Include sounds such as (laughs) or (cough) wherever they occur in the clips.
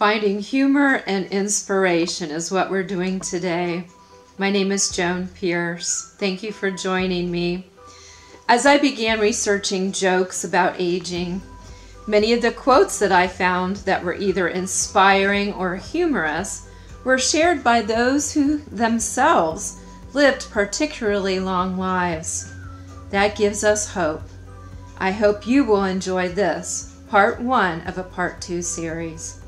Finding humor and inspiration is what we're doing today. My name is Joan Pearse. Thank you for joining me. As I began researching jokes about aging, many of the quotes that I found that were either inspiring or humorous were shared by those who themselves lived particularly long lives. That gives us hope. I hope you will enjoy this, part one of a part two series.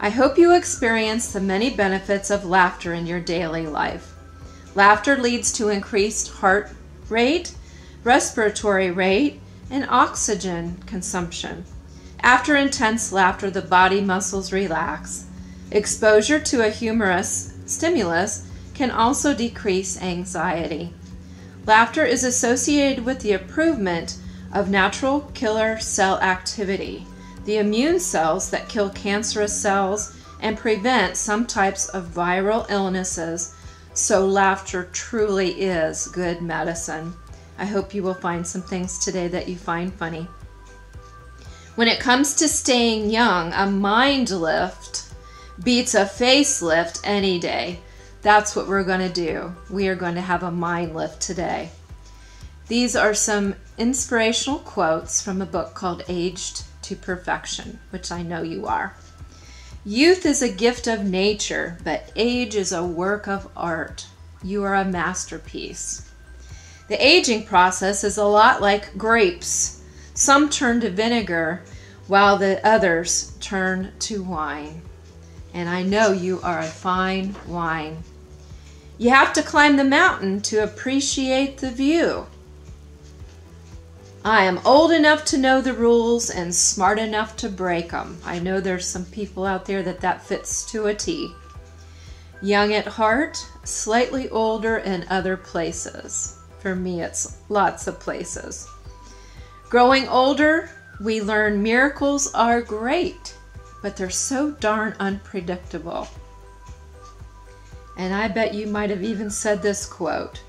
I hope you experience the many benefits of laughter in your daily life. Laughter leads to increased heart rate, respiratory rate, and oxygen consumption. After intense laughter, the body muscles relax. Exposure to a humorous stimulus can also decrease anxiety. Laughter is associated with the improvement of natural killer cell activity the immune cells that kill cancerous cells and prevent some types of viral illnesses. So, laughter truly is good medicine. I hope you will find some things today that you find funny. When it comes to staying young, a mind lift beats a facelift any day. That's what we're going to do. We are going to have a mind lift today. These are some inspirational quotes from a book called Aged to perfection, which I know you are. Youth is a gift of nature, but age is a work of art. You are a masterpiece. The aging process is a lot like grapes. Some turn to vinegar, while the others turn to wine. And I know you are a fine wine. You have to climb the mountain to appreciate the view. I am old enough to know the rules and smart enough to break them. I know there's some people out there that that fits to a T. Young at heart, slightly older in other places. For me, it's lots of places. Growing older, we learn miracles are great, but they're so darn unpredictable. And I bet you might have even said this quote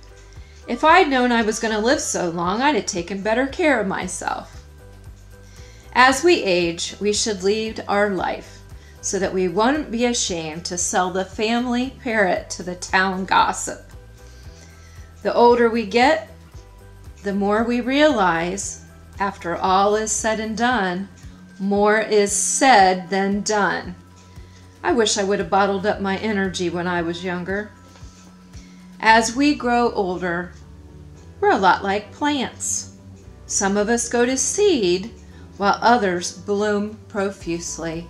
if I'd known I was going to live so long, I'd have taken better care of myself. As we age, we should lead our life so that we won't be ashamed to sell the family parrot to the town gossip. The older we get, the more we realize, after all is said and done, more is said than done. I wish I would have bottled up my energy when I was younger. As we grow older, we're a lot like plants. Some of us go to seed while others bloom profusely.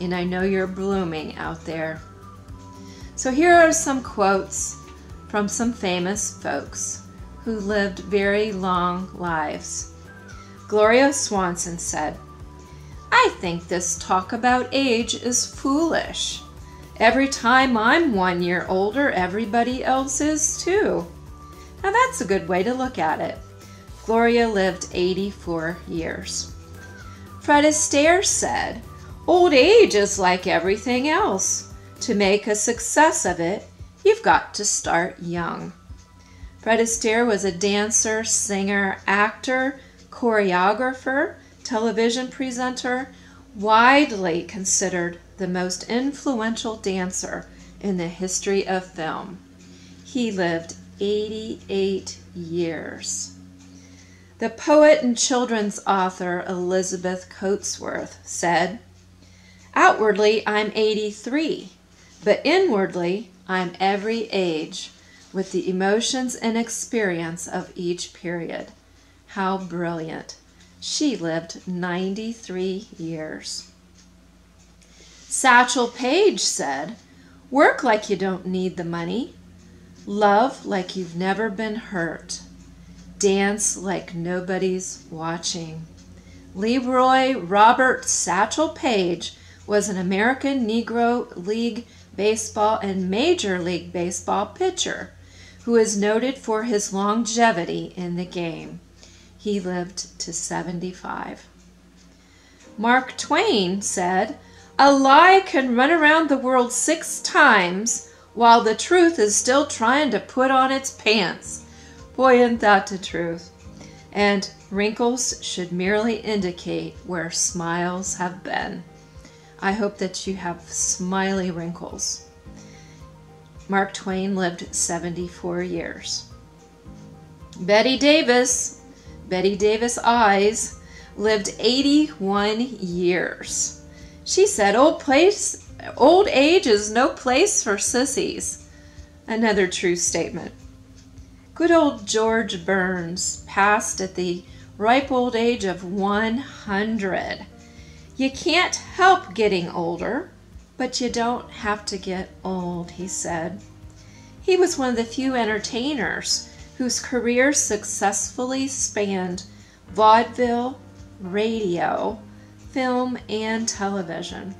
And I know you're blooming out there. So here are some quotes from some famous folks who lived very long lives. Gloria Swanson said, I think this talk about age is foolish. Every time I'm one year older, everybody else is too. Now that's a good way to look at it. Gloria lived 84 years. Fred Astaire said, Old age is like everything else. To make a success of it, you've got to start young. Fred Astaire was a dancer, singer, actor, choreographer, television presenter, widely considered the most influential dancer in the history of film. He lived 88 years. The poet and children's author Elizabeth Coatsworth said, Outwardly, I'm 83, but inwardly, I'm every age, with the emotions and experience of each period. How brilliant! She lived 93 years. Satchel Paige said, Work like you don't need the money. Love like you've never been hurt. Dance like nobody's watching. Leroy Robert Satchel Paige was an American Negro League Baseball and Major League Baseball pitcher who is noted for his longevity in the game. He lived to 75. Mark Twain said, A lie can run around the world six times while the truth is still trying to put on its pants. Boy, isn't that the truth? And wrinkles should merely indicate where smiles have been. I hope that you have smiley wrinkles. Mark Twain lived 74 years. Bette Davis, Bette Davis Eyes, lived 81 years. She said, "Old place, old age is no place for sissies." Another true statement. Good old George Burns passed at the ripe old age of 100. You can't help getting older, but you don't have to get old, he said. He was one of the few entertainers whose career successfully spanned vaudeville, radio, film, and television.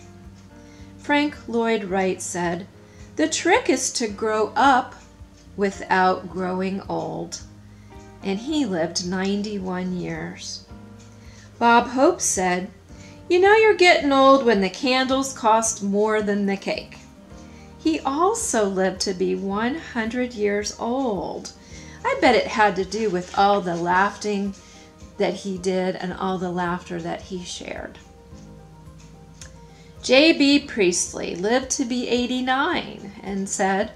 Frank Lloyd Wright said, The trick is to grow up without growing old. And he lived 91 years. Bob Hope said, You know you're getting old when the candles cost more than the cake. He also lived to be 100 years old. I bet it had to do with all the laughing that he did and all the laughter that he shared. J.B. Priestley lived to be 89 and said,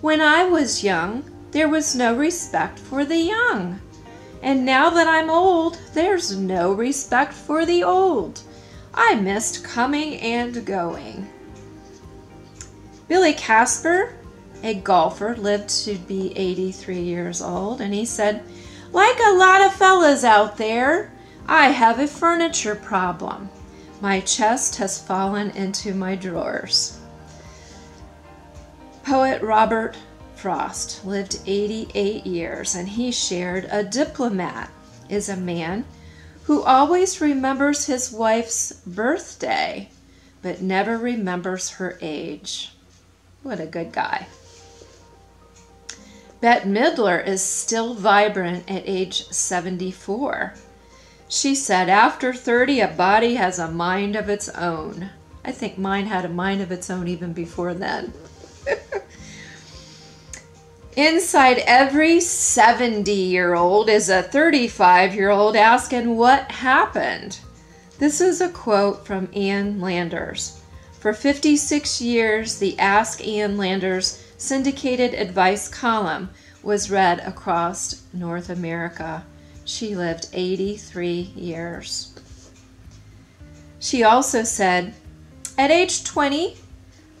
When I was young, there was no respect for the young. And now that I'm old, there's no respect for the old. I missed coming and going. Billy Casper, a golfer, lived to be 83 years old, and he said, Like a lot of fellas out there, I have a furniture problem. My chest has fallen into my drawers. Poet Robert Frost lived 88 years and he shared a diplomat is a man who always remembers his wife's birthday but never remembers her age. What a good guy. Bette Midler is still vibrant at age 74. She said, After 30, a body has a mind of its own. I think mine had a mind of its own even before then. (laughs) Inside every 70 year old is a 35 year old asking what happened. This is a quote from Ann Landers. For 56 years, the Ask Ann Landers syndicated advice column was read across North America. She lived 83 years. She also said, At age 20,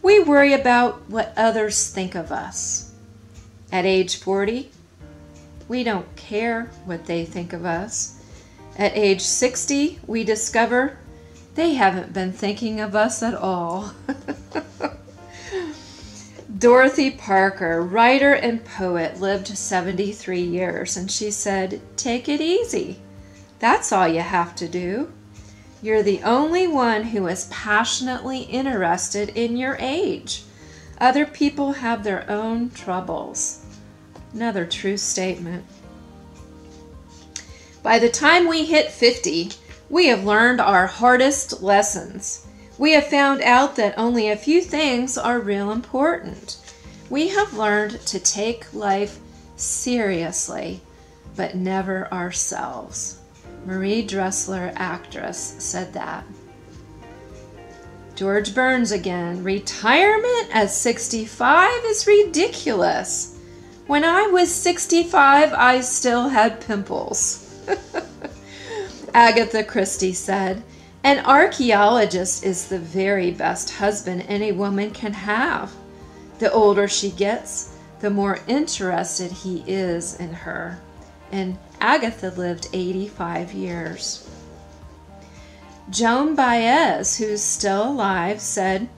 we worry about what others think of us. At age 40, we don't care what they think of us. At age 60, we discover they haven't been thinking of us at all. (laughs) Dorothy Parker, writer and poet, lived 73 years, and she said, Take it easy. That's all you have to do. You're the only one who is passionately interested in your age. Other people have their own troubles. Another true statement. By the time we hit 50, we have learned our hardest lessons. We have found out that only a few things are real important. We have learned to take life seriously, but never ourselves. Marie Dressler, actress, said that. George Burns again. Retirement at 65 is ridiculous. When I was 65, I still had pimples. (laughs) Agatha Christie said, an archaeologist is the very best husband any woman can have. The older she gets, the more interested he is in her. And Agatha lived 85 years. Joan Baez, who's still alive, said,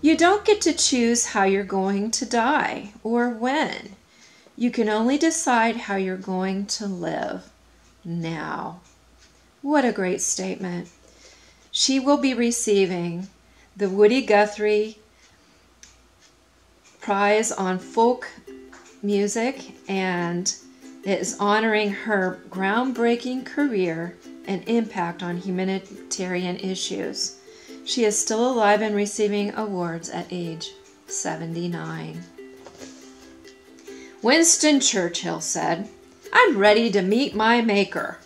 You don't get to choose how you're going to die or when. You can only decide how you're going to live now. What a great statement. She will be receiving the Woody Guthrie Prize on Folk Music, and it is honoring her groundbreaking career and impact on humanitarian issues. She is still alive and receiving awards at age 79. Winston Churchill said, I'm ready to meet my Maker.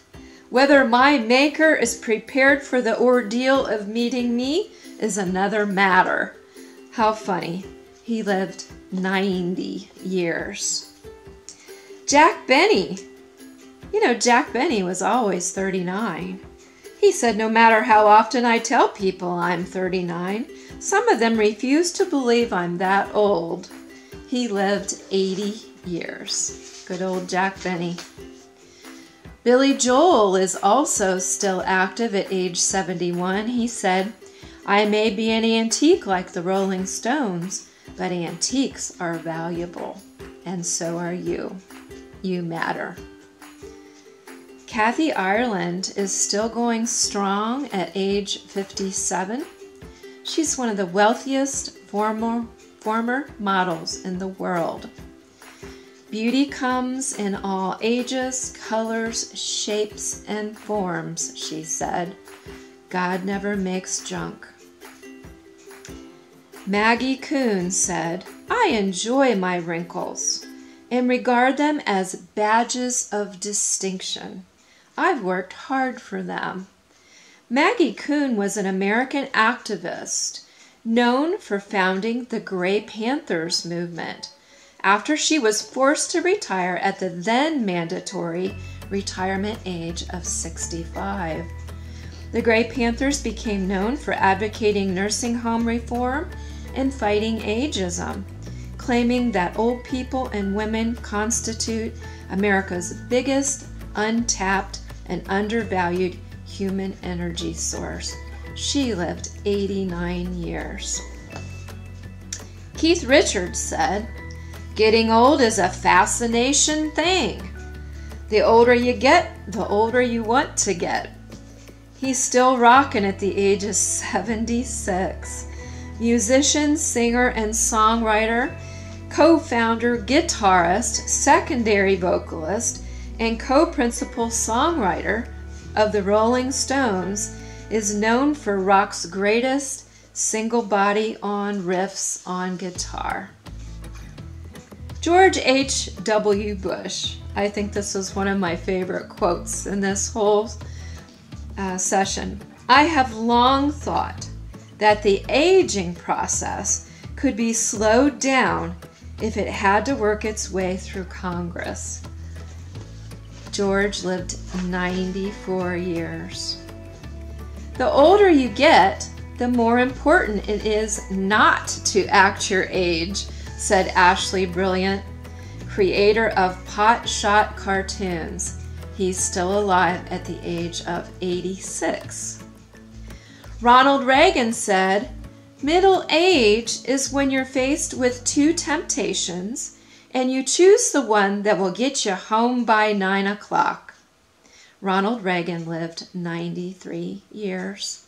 Whether my Maker is prepared for the ordeal of meeting me is another matter. How funny. He lived 90 years. Jack Benny. You know, Jack Benny was always 39. He said, No matter how often I tell people I'm 39, some of them refuse to believe I'm that old. He lived 80 years. Good old Jack Benny. Billy Joel is also still active at age 71. He said, I may be an antique like the Rolling Stones, but antiques are valuable, and so are you. You matter. Kathy Ireland is still going strong at age 57. She's one of the wealthiest former, former models in the world. Beauty comes in all ages, colors, shapes, and forms, she said. God never makes junk. Maggie Kuhn said, I enjoy my wrinkles and regard them as badges of distinction. I've worked hard for them. Maggie Kuhn was an American activist known for founding the Gray Panthers movement after she was forced to retire at the then mandatory retirement age of 65. The Gray Panthers became known for advocating nursing home reform and fighting ageism, claiming that old people and women constitute America's biggest untapped and undervalued human energy source. She lived 89 years. Keith Richards said, Getting old is a fascination thing. The older you get, the older you want to get. He's still rocking at the age of 76. Musician, singer, and songwriter, co founder, guitarist, secondary vocalist, and co principal songwriter of the Rolling Stones, is known for rock's greatest single body on riffs on guitar. George H.W. Bush. I think this was one of my favorite quotes in this whole uh, session. I have long thought that the aging process could be slowed down if it had to work its way through Congress. George lived 94 years. The older you get, the more important it is not to act your age said Ashleigh Brilliant, creator of Pot Shot Cartoons. He's still alive at the age of 86. Ronald Reagan said, Middle age is when you're faced with two temptations and you choose the one that will get you home by 9 o'clock. Ronald Reagan lived 93 years.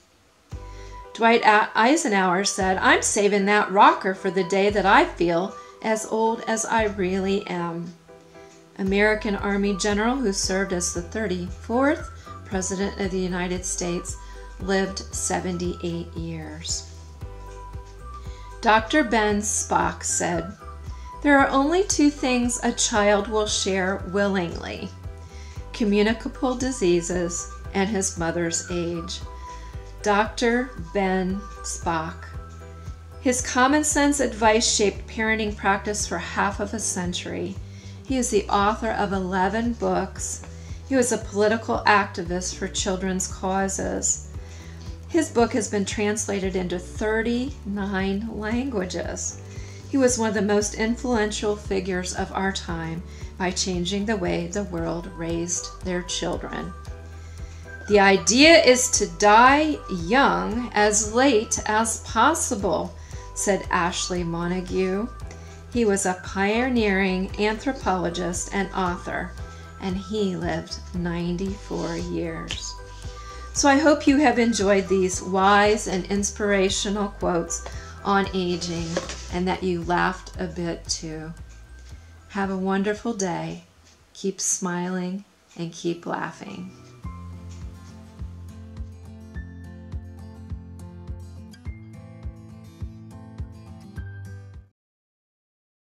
Dwight Eisenhower said, I'm saving that rocker for the day that I feel as old as I really am. American Army general who served as the 34th President of the United States lived 78 years. Dr. Ben Spock said, There are only two things a child will share willingly communicable diseases and his mother's age. Dr. Ben Spock. His common sense advice shaped parenting practice for half of a century. He is the author of 11 books. He was a political activist for children's causes. His book has been translated into 39 languages. He was one of the most influential figures of our time by changing the way the world raised their children. The idea is to die young as late as possible, said Ashley Montagu. He was a pioneering anthropologist and author, and he lived 94 years. So I hope you have enjoyed these wise and inspirational quotes on aging and that you laughed a bit too. Have a wonderful day. Keep smiling and keep laughing.